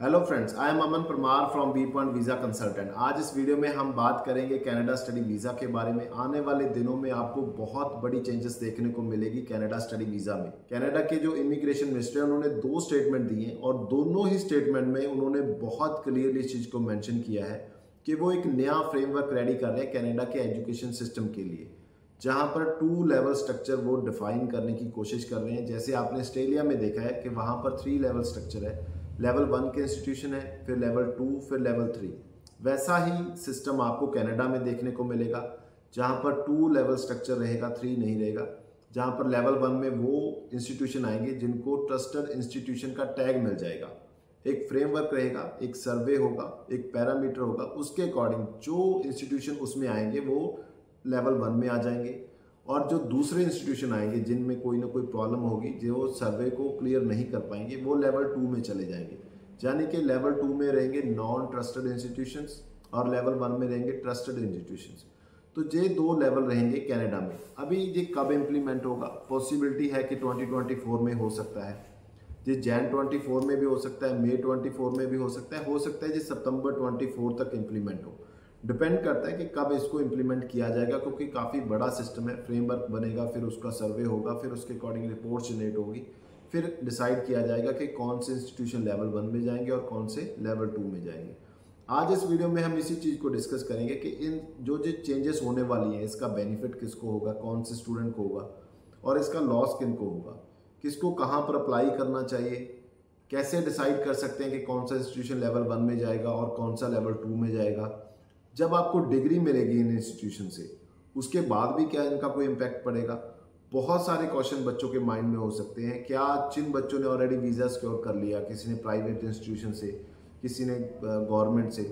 Hello friends I am Aman Parmar from B point visa consultant आज इस video में हम बात करेंगे कनाडा स्टडी वीज़ा के बारे में। आने वाले दिनों में आपको बहुत बड़ी चेंजेस देखने को मिलेगी कनाडा स्टडी वीज़ा में। कनाडा के जो इमिग्रेशन मिनिस्टर हैं, उन्होंने दो स्टेटमेंट दिए और दोनों ही स्टेटमेंट में उन्होंने बहुत क्लियरली इस चीज़ को मैंशन किया है कि वो एक नया फ्रेमवर्क रेडी कर रहे हैं कैनेडा के एजुकेशन सिस्टम के लिए, जहाँ पर टू लेवल स्ट्रक्चर वो डिफाइन करने की कोशिश कर रहे हैं। जैसे आपने ऑस्ट्रेलिया में देखा है कि वहाँ पर थ्री लेवल स्ट्रक्चर है। लेवल वन के इंस्टीट्यूशन है, फिर लेवल टू, फिर लेवल थ्री। वैसा ही सिस्टम आपको कनाडा में देखने को मिलेगा, जहाँ पर टू लेवल स्ट्रक्चर रहेगा, थ्री नहीं रहेगा। जहाँ पर लेवल वन में वो इंस्टीट्यूशन आएँगे जिनको ट्रस्टेड इंस्टीट्यूशन का टैग मिल जाएगा। एक फ्रेमवर्क रहेगा, एक सर्वे होगा, एक पैरामीटर होगा, उसके अकॉर्डिंग जो इंस्टीट्यूशन उसमें आएँगे वो लेवल वन में आ जाएँगे। और जो दूसरे इंस्टीट्यूशन आएँगे, जिनमें कोई ना कोई प्रॉब्लम होगी, जो सर्वे को क्लियर नहीं कर पाएँगे, वो लेवल टू में चले जाएँगे। यानी कि लेवल टू में रहेंगे नॉन ट्रस्टेड इंस्टीट्यूशंस और लेवल वन में रहेंगे ट्रस्टेड इंस्टीट्यूशंस तो ये दो लेवल रहेंगे कनाडा में। अभी ये कब इम्प्लीमेंट होगा? पॉसिबिलिटी है कि 2024 में हो सकता है। ये जैन 24 में भी हो सकता है मई 24 में भी हो सकता है। हो सकता है जी सितंबर 24 तक इम्प्लीमेंट हो। डिपेंड करता है कि कब इसको इम्प्लीमेंट किया जाएगा, क्योंकि काफ़ी बड़ा सिस्टम है फ्रेमवर्क बनेगा, फिर उसका सर्वे होगा, फिर उसके अकॉर्डिंग रिपोर्ट जनरेट होगी, फिर डिसाइड किया जाएगा कि कौन से इंस्टीट्यूशन लेवल वन में जाएँगे और कौन से लेवल टू में जाएँगे। आज इस वीडियो में हम इसी चीज़ को डिस्कस करेंगे कि इन, जो जो चेंजेस होने वाली हैं, इसका बेनिफिट किसको होगा, कौन से स्टूडेंट को होगा, और इसका लॉस किन को होगा, किसको कहाँ पर अप्लाई करना चाहिए, कैसे डिसाइड कर सकते हैं कि कौन सा इंस्टीट्यूशन लेवल वन में जाएगा और कौन सा लेवल टू में जाएगा। जब आपको डिग्री मिलेगी इन इंस्टीट्यूशन से, उसके बाद भी क्या इनका कोई इम्पैक्ट पड़ेगा? बहुत सारे क्वेश्चन बच्चों के माइंड में हो सकते हैं। क्या जिन बच्चों ने ऑलरेडी वीज़ा सिक्योर कर लिया, किसी ने प्राइवेट इंस्टीट्यूशन से, किसी ने गवर्नमेंट से,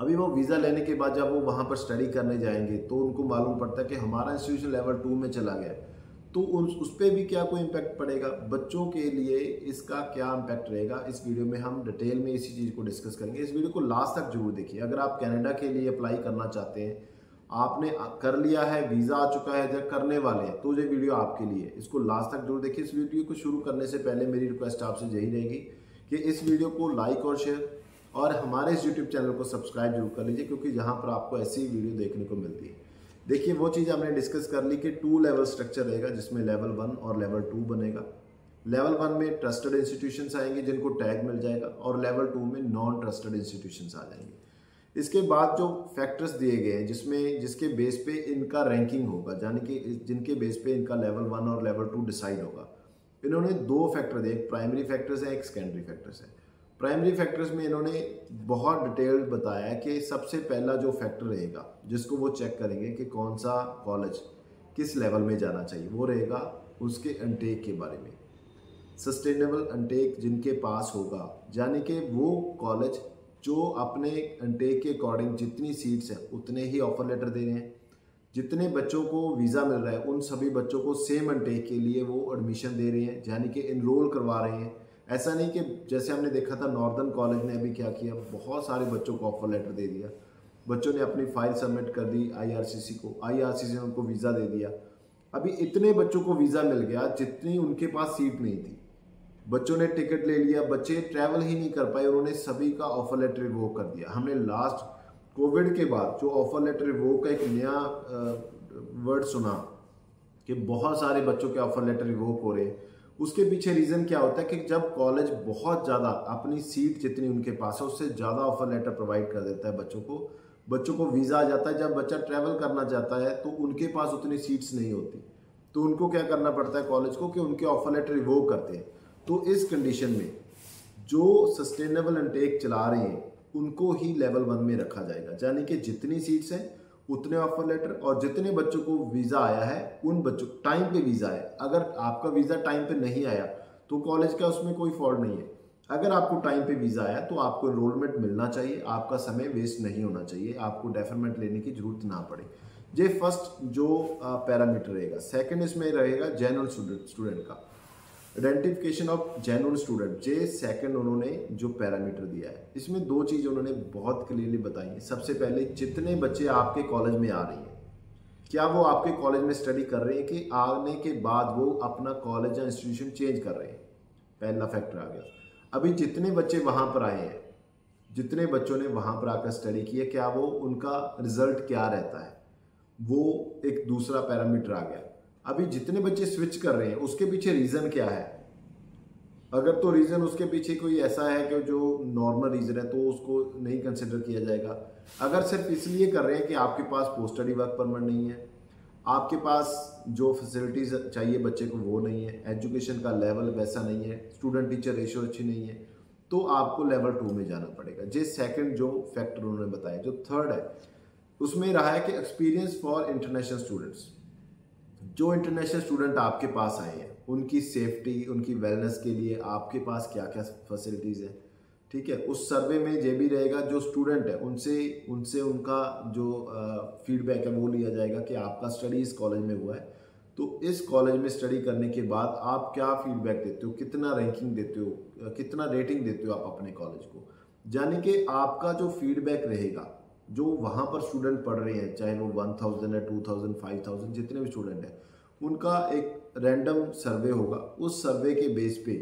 अभी वो वीज़ा लेने के बाद जब वो वहाँ पर स्टडी करने जाएँगे तो उनको मालूम पड़ता है कि हमारा इंस्टीट्यूशन लेवल टू में चला गया तो उस उस पर भी क्या कोई इम्पैक्ट पड़ेगा? बच्चों के लिए इसका क्या इम्पैक्ट रहेगा? इस वीडियो में हम डिटेल में इसी चीज़ को डिस्कस करेंगे। इस वीडियो को लास्ट तक ज़रूर देखिए। अगर आप कनाडा के लिए अप्लाई करना चाहते हैं, आपने कर लिया है वीज़ा आ चुका है या करने वाले हैं तो ये वीडियो आपके लिए इसको लास्ट तक ज़रूर देखिए। इस वीडियो को शुरू करने से पहले मेरी रिक्वेस्ट आपसे यही रहेगी कि इस वीडियो को लाइक और शेयर और हमारे इस यूट्यूब चैनल को सब्सक्राइब ज़रूर कर लीजिए, क्योंकि यहाँ पर आपको ऐसी वीडियो देखने को मिलती है। देखिए, वो चीज़ हमने डिस्कस कर ली कि टू लेवल स्ट्रक्चर रहेगा, जिसमें लेवल वन और लेवल टू बनेगा। लेवल वन में ट्रस्टेड इंस्टीट्यूशंस आएँगे जिनको टैग मिल जाएगा और लेवल टू में नॉन ट्रस्टेड इंस्टीट्यूशंस आ जाएँगे। इसके बाद जो फैक्टर्स दिए गए हैं, जिसमें, जिसके बेस पे इनका रैंकिंग होगा, यानी कि जिनके बेस पे इनका लेवल वन और लेवल टू डिसाइड होगा। इन्होंने दो फैक्टर दिए प्राइमरी फैक्टर्स है, एक सेकेंडरी फैक्टर्स है। प्राइमरी फैक्टर्स में इन्होंने बहुत डिटेल बताया कि सबसे पहला जो फैक्टर रहेगा, जिसको वो चेक करेंगे कि कौन सा कॉलेज किस लेवल में जाना चाहिए, वो रहेगा उसके अनटेक के बारे में। सस्टेनेबल अनटेक जिनके पास होगा, यानी कि वो कॉलेज जो अपने अनटेक के अकॉर्डिंग जितनी सीट्स हैं, उतने ही ऑफ़र लेटर दे रहे हैं। जितने बच्चों को वीज़ा मिल रहा है, उन सभी बच्चों को सेम अनटेक के लिए वो एडमिशन दे रहे हैं, यानी कि इनरोल करवा रहे हैं। ऐसा नहीं कि जैसे हमने देखा था नॉर्दर्न कॉलेज ने अभी क्या किया, बहुत सारे बच्चों को ऑफ़र लेटर दे दिया। बच्चों ने अपनी फ़ाइल सबमिट कर दी आईआरसीसी को। आईआरसीसी ने उनको वीज़ा दे दिया। अभी इतने बच्चों को वीज़ा मिल गया जितनी उनके पास सीट नहीं थी। बच्चों ने टिकट ले लिया, बच्चे ट्रैवल ही नहीं कर पाए, उन्होंने सभी का ऑफ़र लेटर रिवोक कर दिया। हमने लास्ट कोविड के बाद जो ऑफ़र लेटर रिवोक का एक नया वर्ड सुना कि बहुत सारे बच्चों के ऑफ़र लेटर रिवोक हो रहे हैं। उसके पीछे रीज़न क्या होता है कि जब कॉलेज बहुत ज़्यादा अपनी सीट जितनी उनके पास है, उससे ज़्यादा ऑफ़र लेटर प्रोवाइड कर देता है बच्चों को। बच्चों को वीज़ा आ जाता है, जब बच्चा ट्रैवल करना चाहता है तो उनके पास उतनी सीट्स नहीं होती। तो उनको क्या करना पड़ता है कॉलेज को कि उनके ऑफ़र लेटर रिवोव करते हैं तो इस कंडीशन में जो सस्टेनेबल इंटेक चला रहे हैं, उनको ही लेवल वन में रखा जाएगा। यानी कि जितनी सीट्स हैं उतने ऑफ़र लेटर और जितने बच्चों को वीज़ा आया है, उन बच्चों टाइम पे वीज़ा है। अगर आपका वीज़ा टाइम पे नहीं आया तो कॉलेज का उसमें कोई फॉल्ट नहीं है। अगर आपको टाइम पे वीज़ा आया तो आपको इनरोलमेंट मिलना चाहिए। आपका समय वेस्ट नहीं होना चाहिए। आपको डेफरमेंट लेने की ज़रूरत ना पड़े। ये फ़र्स्ट जो पैरामीटर रहेगा। सेकेंड इसमें रहेगा जनरल स्टूडेंट का। आइडेंटिफिकेशन ऑफ़ जेनुअन स्टूडेंट जे सेकंड उन्होंने जो पैरामीटर दिया है। इसमें दो चीज़ उन्होंने बहुत क्लियरली बताई है। सबसे पहले, जितने बच्चे आपके कॉलेज में आ रहे हैं, क्या वो आपके कॉलेज में स्टडी कर रहे हैं कि आने के बाद वो अपना कॉलेज या इंस्टीट्यूशन चेंज कर रहे हैं? पहला फैक्टर आ गया। अभी जितने बच्चे वहाँ पर आए हैं, जितने बच्चों ने वहाँ पर आकर स्टडी किया क्या वो उनका रिज़ल्ट क्या रहता है? वो एक दूसरा पैरामीटर आ गया। अभी जितने बच्चे स्विच कर रहे हैं, उसके पीछे रीजन क्या है? अगर तो रीजन उसके पीछे कोई ऐसा है कि जो नॉर्मल रीजन है तो उसको नहीं कंसिडर किया जाएगा। अगर सिर्फ़ इसलिए कर रहे हैं कि आपके पास पोस्ट स्टडी वर्क परमिट नहीं है, आपके पास जो फैसिलिटीज़ चाहिए बच्चे को, वो नहीं है। एजुकेशन का लेवल वैसा नहीं है स्टूडेंट टीचर रेशियो अच्छी नहीं है तो आपको लेवल टू में जाना पड़ेगा। जे सेकंड जो फैक्टर उन्होंने बताया, जो थर्ड है, उसमें रहा है कि एक्सपीरियंस फॉर इंटरनेशनल स्टूडेंट्स जो इंटरनेशनल स्टूडेंट आपके पास आए हैं, उनकी सेफ्टी उनकी वेलनेस के लिए आपके पास क्या क्या फैसिलिटीज़ हैं? ठीक है, उस सर्वे में ये भी रहेगा, जो स्टूडेंट है, उनसे उनसे उनका जो फीडबैक है, वो लिया जाएगा कि आपका स्टडी इस कॉलेज में हुआ है। तो इस कॉलेज में स्टडी करने के बाद आप क्या फीडबैक देते हो, कितना रैंकिंग देते हो कितना रेटिंग देते हो आप अपने कॉलेज को? यानी कि आपका जो फीडबैक रहेगा जो वहाँ पर स्टूडेंट पढ़ रहे हैं, चाहे वो वन थाउज़ेंड है टू थाउज़ेंड फाइव थाउज़ेंड जितने भी स्टूडेंट हैं, उनका एक रैंडम सर्वे होगा। उस सर्वे के बेस पे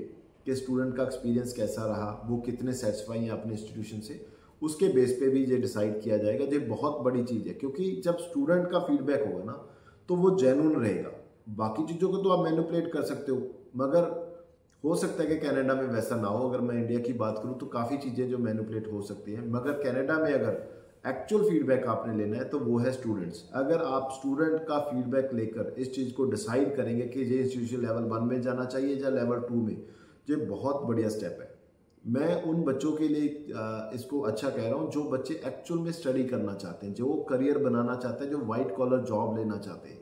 कि स्टूडेंट का एक्सपीरियंस कैसा रहा, वो कितने सेटिस्फाई हैं अपने इंस्टीट्यूशन से, उसके बेस पे भी ये डिसाइड किया जाएगा। ये बहुत बड़ी चीज़ है, क्योंकि जब स्टूडेंट का फीडबैक होगा ना तो वो जेनुअन रहेगा। बाकी चीज़ों को तो आप मैनुपलेट कर सकते हो, मगर हो सकता है कि कनाडा में वैसा ना हो। अगर मैं इंडिया की बात करूँ तो काफ़ी चीज़ें जो मैनुपलेट हो सकती हैं। मगर कनाडा में अगर एक्चुअल फीडबैक आपने लेना है तो वो है स्टूडेंट्स अगर आप स्टूडेंट का फीडबैक लेकर इस चीज़ को डिसाइड करेंगे कि ये इंस्टीट्यूशन लेवल वन में जाना चाहिए या लेवल टू में, ये बहुत बढ़िया स्टेप है. मैं उन बच्चों के लिए इसको अच्छा कह रहा हूँ जो बच्चे एक्चुअल में स्टडी करना चाहते हैं, जो करियर बनाना चाहते हैं, जो वाइट कॉलर जॉब लेना चाहते हैं.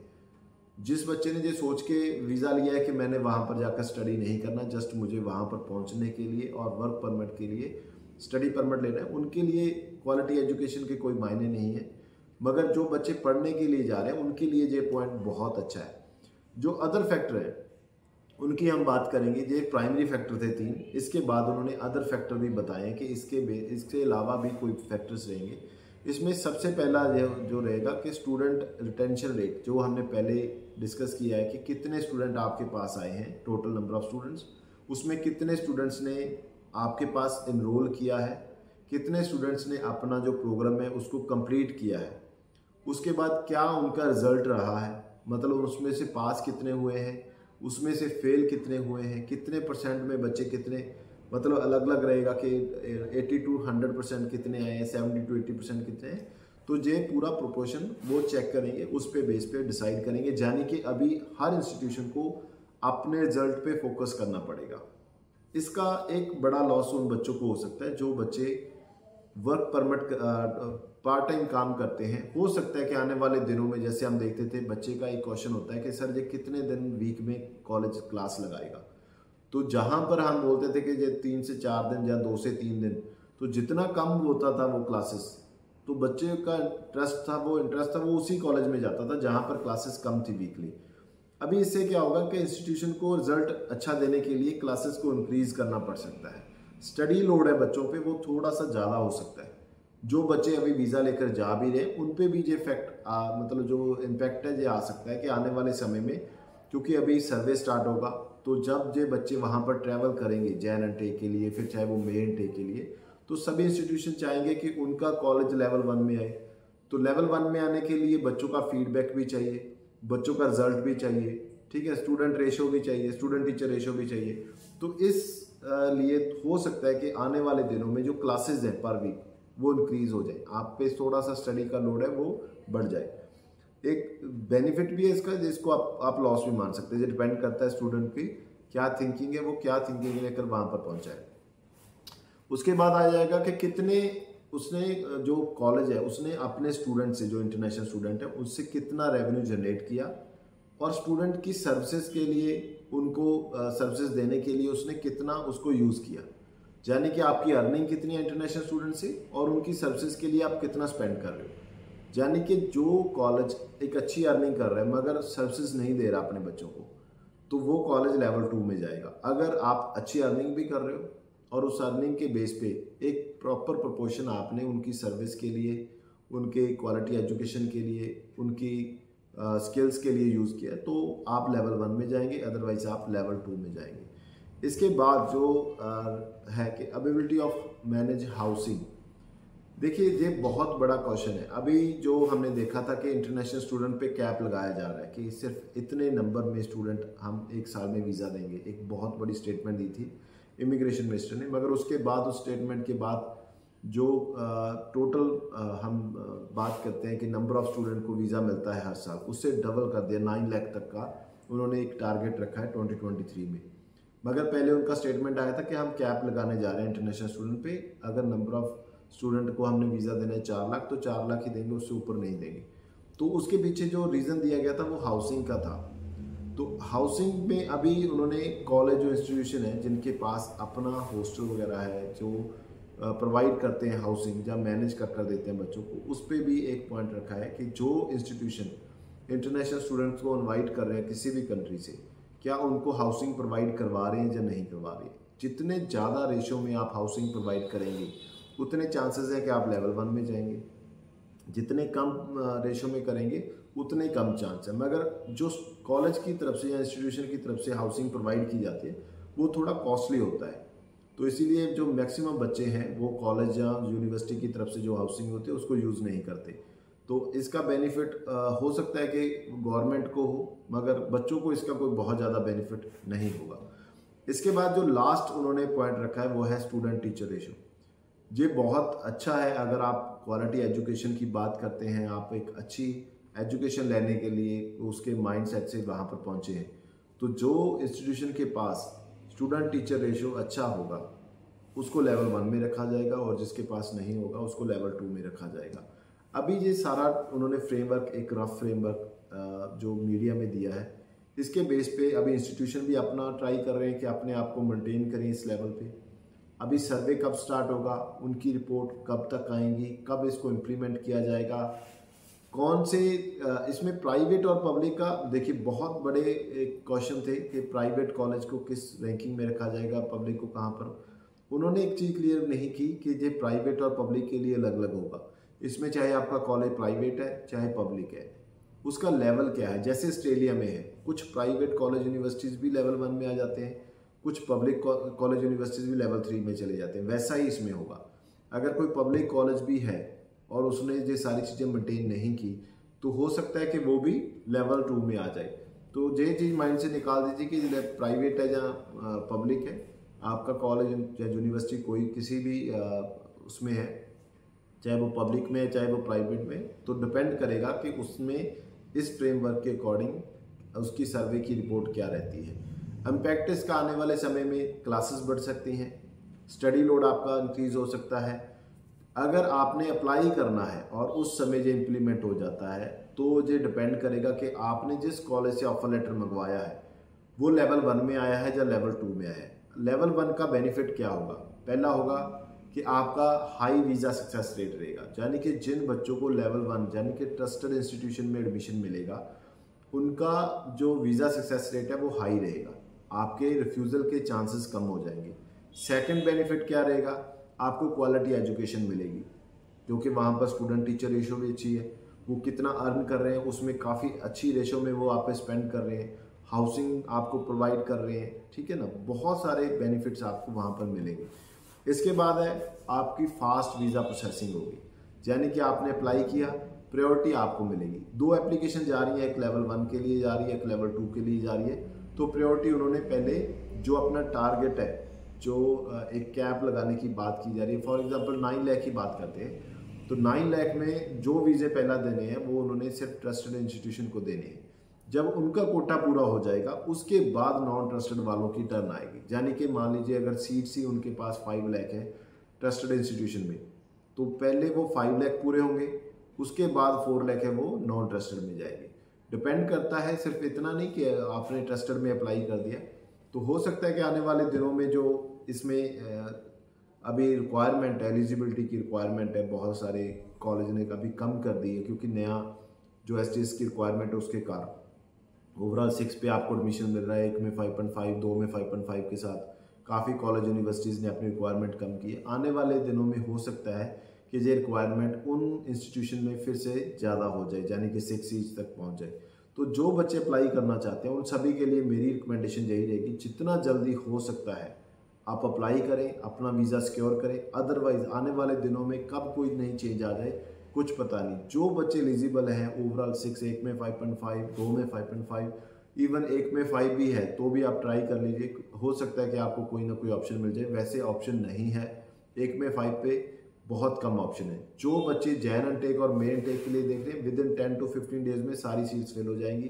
जिस बच्चे ने ये सोच के वीज़ा लिया है कि मैंने वहाँ पर जाकर स्टडी नहीं करना जस्ट मुझे वहाँ पर पहुँचने के लिए और वर्क परमिट के लिए स्टडी परमिट लेना है, उनके लिए क्वालिटी एजुकेशन के कोई मायने नहीं है। मगर जो बच्चे पढ़ने के लिए जा रहे हैं, उनके लिए ये पॉइंट बहुत अच्छा है। जो अदर फैक्टर है, उनकी हम बात करेंगे, ये प्राइमरी फैक्टर थे तीन। इसके बाद उन्होंने अदर फैक्टर भी बताए कि इसके इसके अलावा भी कोई फैक्टर्स रहेंगे। इसमें सबसे पहला जो रहेगा कि स्टूडेंट रिटेंशन रेट जो हमने पहले डिस्कस किया है कि कितने स्टूडेंट आपके पास आए हैं टोटल नंबर ऑफ़ स्टूडेंट्स उसमें कितने स्टूडेंट्स ने आपके पास इनरोल किया है कितने स्टूडेंट्स ने अपना जो प्रोग्राम है उसको कंप्लीट किया है? उसके बाद क्या उनका रिज़ल्ट रहा है? मतलब उसमें से पास कितने हुए हैं? उसमें से फेल कितने हुए हैं? कितने परसेंट में बच्चे कितने? मतलब अलग अलग रहेगा कि 80 टू 100 परसेंट कितने आए हैं? 70 टू 80 परसेंट कितने हैं? तो ये पूरा प्रोपोर्शन वो चेक करेंगे, उस पे बेस पे डिसाइड करेंगे, यानी कि अभी हर इंस्टीट्यूशन को अपने रिज़ल्ट पे फोकस करना पड़ेगा। इसका एक बड़ा लॉस उन बच्चों को हो सकता है, जो बच्चे वर्क परमिट पार्ट टाइम काम करते हैं। हो सकता है कि आने वाले दिनों में, जैसे हम देखते थे, बच्चे का एक क्वेश्चन होता है कि, सर ये कितने दिन वीक में कॉलेज क्लास लगाएगा? तो जहाँ पर हम बोलते थे कि, ये तीन से चार दिन या दो से तीन दिन। तो जितना कम होता था वो क्लासेस तो बच्चे का इंटरेस्ट था, वो इंटरेस्ट था, वो उसी कॉलेज में जाता था जहाँ पर क्लासेस कम थी वीकली अभी इससे क्या होगा कि इंस्टीट्यूशन को रिज़ल्ट अच्छा देने के लिए क्लासेस को इंक्रीज करना पड़ सकता है। स्टडी लोड है बच्चों पे, वो थोड़ा सा ज़्यादा हो सकता है। जो बच्चे अभी वीज़ा लेकर जा भी रहे उन पे भी ये फैक्ट मतलब जो इम्पैक्ट है, ये आ सकता है कि आने वाले समय में, क्योंकि अभी सर्वे स्टार्ट होगा तो जब ये बच्चे वहाँ पर ट्रैवल करेंगे जैन एन के लिए, फिर चाहे वो मे एन के लिए तो सभी इंस्टीट्यूशन चाहेंगे कि उनका कॉलेज लेवल वन में आए। तो लेवल वन में आने के लिए बच्चों का फीडबैक भी चाहिए, बच्चों का रिज़ल्ट भी चाहिए, ठीक है? स्टूडेंट रेशो भी चाहिए स्टूडेंट टीचर रेशो भी चाहिए। तो इस लिए हो सकता है कि आने वाले दिनों में जो क्लासेस हैं पर वीक वो इंक्रीज हो जाए। आप पे थोड़ा सा स्टडी का लोड है, वो बढ़ जाए। एक बेनिफिट भी है इसका, जिसको आप आप लॉस भी मान सकते हैं। जो डिपेंड करता है स्टूडेंट की क्या थिंकिंग है वो, क्या थिंकिंग लेकर वहाँ पर पहुँचा है। उसके बाद आ जाएगा कि कितने, उसने, जो कॉलेज है, उसने अपने स्टूडेंट से, जो इंटरनेशनल स्टूडेंट है, उससे कितना रेवेन्यू जनरेट किया। और स्टूडेंट की सर्विसेज़ के लिए उनको सर्विसेज़ देने के लिए उसने कितना उसको यूज़ किया। यानी कि आपकी अर्निंग कितनी है इंटरनेशनल स्टूडेंट से और उनकी सर्विसेज़ के लिए आप कितना स्पेंड कर रहे हो। यानी कि जो कॉलेज एक अच्छी अर्निंग कर रहा है, मगर सर्विसेज़ नहीं दे रहा अपने बच्चों को तो वो कॉलेज लेवल टू में जाएगा। अगर आप अच्छी अर्निंग भी कर रहे हो और उस अर्निंग के बेस पे एक प्रॉपर प्रपोर्शन आपने उनकी सर्विस के लिए, उनके क्वालिटी एजुकेशन के लिए, उनकी स्किल्स uh, के लिए यूज़ किया तो आप लेवल वन में जाएँगे अदरवाइज़ आप लेवल टू में जाएँगे। इसके बाद जो है कि अवेबिलिटी ऑफ़ मैनेज हाउसिंग देखिए ये बहुत बड़ा क्वेश्चन है। अभी जो हमने देखा था कि इंटरनेशनल स्टूडेंट पे कैप लगाया जा रहा है कि सिर्फ़ इतने नंबर में स्टूडेंट हम एक साल में वीज़ा देंगे। एक बहुत बड़ी स्टेटमेंट दी थी इमिग्रेशन मिनिस्टर ने मगर उसके बाद उस स्टेटमेंट के बाद जो टोटल हम बात करते हैं कि नंबर ऑफ़ स्टूडेंट को वीज़ा मिलता है हर साल, उससे डबल कर दिया नाइन लाख तक का उन्होंने एक टारगेट रखा है ट्वेंटी ट्वेंटी थ्री में। मगर पहले उनका स्टेटमेंट आया था कि हम कैप लगाने जा रहे हैं इंटरनेशनल स्टूडेंट पे, अगर नंबर ऑफ़ स्टूडेंट को हमने वीज़ा देना है चार लाख तो चार लाख ही देंगे, उससे ऊपर नहीं देंगे। तो उसके पीछे जो रीज़न दिया गया था वो हाउसिंग का था। तो हाउसिंग में अभी उन्होंने कॉलेज जो इंस्टीट्यूशन है, जिनके पास अपना हॉस्टल वगैरह है, जो प्रोवाइड करते हैं हाउसिंग या मैनेज कर कर देते हैं बच्चों को, उस पर भी एक पॉइंट रखा है कि जो इंस्टीट्यूशन इंटरनेशनल स्टूडेंट्स को इनवाइट कर रहे हैं किसी भी कंट्री से, क्या उनको हाउसिंग प्रोवाइड करवा रहे हैं या नहीं करवा रहे जितने ज़्यादा रेशो में आप हाउसिंग प्रोवाइड करेंगे, उतने चांसेस हैं कि आप लेवल वन में जाएँगे। जितने कम रेशो में करेंगे, उतने कम चांस है। मगर जो कॉलेज की तरफ़ से या इंस्टीट्यूशन की तरफ़ से हाउसिंग प्रोवाइड की जाती है, वो थोड़ा कॉस्टली होता है। तो इसीलिए जो मैक्सिमम बच्चे हैं, वो कॉलेज या यूनिवर्सिटी की तरफ़ से जो हाउसिंग होती है, उसको यूज़ नहीं करते। तो इसका बेनिफिट हो सकता है कि गवर्नमेंट को हो, मगर बच्चों को इसका कोई बहुत ज़्यादा बेनिफिट नहीं होगा। इसके बाद जो लास्ट उन्होंने पॉइंट रखा है, वो है स्टूडेंट टीचर रेशो ये बहुत अच्छा है, अगर आप क्वालिटी एजुकेशन की बात करते हैं, आप एक अच्छी एजुकेशन लेने के लिए उसके माइंड सेट से वहाँ पर पहुँचे हैं। तो जो इंस्टीट्यूशन के पास स्टूडेंट टीचर रेशियो अच्छा होगा, उसको लेवल वन में रखा जाएगा और जिसके पास नहीं होगा, उसको लेवल टू में रखा जाएगा। अभी ये सारा उन्होंने फ्रेमवर्क एक रफ फ्रेमवर्क जो मीडिया में दिया है, इसके बेस पे अभी इंस्टीट्यूशन भी अपना ट्राई कर रहे हैं कि अपने आप को मेंटेन करें इस लेवल पे। अभी सर्वे कब स्टार्ट होगा, उनकी रिपोर्ट कब तक आएँगी, कब इसको इम्प्लीमेंट किया जाएगा कौन से इसमें प्राइवेट और पब्लिक का, देखिए, बहुत बड़े एक क्वेश्चन थे कि प्राइवेट कॉलेज को किस रैंकिंग में रखा जाएगा पब्लिक को कहाँ पर। उन्होंने एक चीज़ क्लियर नहीं की कि ये प्राइवेट और पब्लिक के लिए अलग अलग होगा। इसमें चाहे आपका कॉलेज प्राइवेट है, चाहे पब्लिक है। उसका लेवल क्या है? जैसे ऑस्ट्रेलिया में है, कुछ प्राइवेट कॉलेज यूनिवर्सिटीज़ भी लेवल वन में आ जाते हैं, कुछ पब्लिक कॉलेज यूनिवर्सिटीज़ भी लेवल थ्री में चले जाते हैं, वैसा ही इसमें होगा। अगर कोई पब्लिक कॉलेज भी है और उसने ये सारी चीज़ें मेंटेन नहीं की तो हो सकता है कि वो भी लेवल टू में आ जाए। तो ये चीज़ माइंड से निकाल दीजिए कि प्राइवेट है या पब्लिक है। आपका कॉलेज या यूनिवर्सिटी कोई किसी भी उसमें है, चाहे वो पब्लिक में है, चाहे वो प्राइवेट में तो डिपेंड करेगा कि उसमें इस फ्रेमवर्क के अकॉर्डिंग उसकी सर्वे की रिपोर्ट क्या रहती है। इम्पैक्ट इसका आने वाले समय में क्लासेस बढ़ सकती हैं। स्टडी लोड आपका इंक्रीज हो सकता है। अगर आपने अप्लाई करना है और उस समय जो इम्प्लीमेंट हो जाता है तो ये डिपेंड करेगा कि आपने जिस कॉलेज से ऑफ़र लेटर मंगवाया है, वो लेवल वन में आया है या लेवल टू में आया है। लेवल वन का बेनिफिट क्या होगा? पहला होगा कि आपका हाई वीज़ा सक्सेस रेट रहेगा। यानी कि जिन बच्चों को लेवल वन यानी कि ट्रस्टेड इंस्टीट्यूशन में एडमिशन मिलेगा, उनका जो वीज़ा सक्सेस रेट है वो हाई रहेगा। आपके रिफ्यूज़ल के चांसेस कम हो जाएँगे। सेकंड बेनिफिट क्या रहेगा? आपको क्वालिटी एजुकेशन मिलेगी। क्योंकि वहाँ पर स्टूडेंट टीचर रेशो भी अच्छी है। वो कितना अर्न कर रहे हैं, उसमें काफ़ी अच्छी रेशो में वो आप स्पेंड कर रहे हैं। हाउसिंग आपको प्रोवाइड कर रहे हैं, ठीक है ना? बहुत सारे बेनिफिट्स आपको वहाँ पर मिलेंगे। इसके बाद है, आपकी फास्ट वीज़ा प्रोसेसिंग होगी। यानी कि आपने अप्लाई किया प्रायोरिटी आपको मिलेगी। दो एप्लीकेशन जा रही है, एक लेवल वन के लिए जा रही है, एक लेवल टू के लिए जा रही है। तो प्रायोरिटी उन्होंने पहले जो अपना टारगेट है जो एक कैप लगाने की बात की जा रही है। फॉर एग्जांपल नाइन लैख की बात करते हैं। तो नाइन लैख में जो वीज़े पहला देने हैं, वो उन्होंने सिर्फ़ ट्रस्टेड इंस्टीट्यूशन को देने हैं। जब उनका कोटा पूरा हो जाएगा, उसके बाद नॉन ट्रस्टेड वालों की टर्न आएगी। यानी कि मान लीजिए, अगर सीट्स ही उनके पास फाइव लैख है ट्रस्टेड इंस्टीट्यूशन में तो पहले वो फाइव लैख पूरे होंगे, उसके बाद फोर लैख है वो नॉन ट्रस्टेड में जाएगी। डिपेंड करता है, सिर्फ़ इतना नहीं कि आपने ट्रस्टेड में अप्लाई कर दिया। तो हो सकता है कि आने वाले दिनों में जो इसमें अभी रिक्वायरमेंट एलिजिबिलिटी की रिक्वायरमेंट है, बहुत सारे कॉलेज ने अभी कम कर दी है क्योंकि नया जो एस की रिक्वायरमेंट है उसके कारण। ओवरऑल सिक्स पे आपको एडमिशन मिल रहा है, एक में फाइव पॉइंट फाइव दो में फाइव पॉइंट फाइव के साथ। काफ़ी कॉलेज यूनिवर्सिटीज़ ने अपनी रिक्वायरमेंट कम की है। आने वाले दिनों में हो सकता है कि ये रिक्वायरमेंट उन इंस्टीट्यूशन में फिर से ज़्यादा हो जाए, यानी कि सिक्स ईच तक पहुँच जाए। तो जो बच्चे अप्लाई करना चाहते हैं, उन सभी के लिए मेरी रिकमेंडेशन यही रहेगी, जितना जल्दी हो सकता है, आप अप्लाई करें, अपना वीज़ा सिक्योर करें अदरवाइज़ आने वाले दिनों में कब कोई नई चेंज आ जाए, कुछ पता नहीं। जो बच्चे एलिजिबल हैं ओवरऑल सिक्स एक में फाइव पॉइंट फाइव दो में फाइव पॉइंट फाइव इवन एक में फाइव भी है तो भी आप ट्राई कर लीजिए। हो सकता है कि आपको कोई ना कोई ऑप्शन मिल जाए, वैसे ऑप्शन नहीं है। एक में फाइव पे बहुत कम ऑप्शन है। जो बच्चे जैन अनटेक और मेन टेक के लिए देख रहे हैं within ten to fifteen days में सारी सीट्स फिल हो जाएँगी।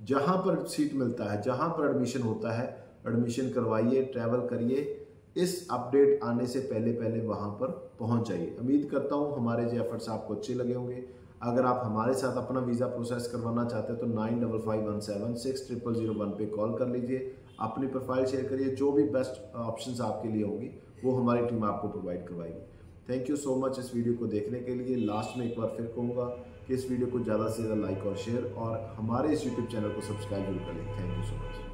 जहाँ पर सीट मिलता है, जहाँ पर एडमिशन होता है एडमिशन करवाइए ट्रैवल करिए, इस अपडेट आने से पहले पहले वहाँ पर पहुँच जाइए। उम्मीद करता हूँ हमारे जो एफर्ट्स आपको अच्छे लगे होंगे। अगर आप हमारे साथ अपना वीज़ा प्रोसेस करवाना चाहते हैं तो nine double five one seven six triple zero one पे कॉल कर लीजिए। अपनी प्रोफ़ाइल शेयर करिए। जो भी बेस्ट ऑप्शंस आपके लिए होंगी, वो हमारी टीम आपको प्रोवाइड करवाएगी। थैंक यू सो मच इस वीडियो को देखने के लिए। लास्ट में एक बार फिर कहूँगा कि इस वीडियो को ज़्यादा से ज़्यादा लाइक और शेयर और हमारे इस यूट्यूब चैनल को सब्सक्राइब ज़रूर करें। Thank you so much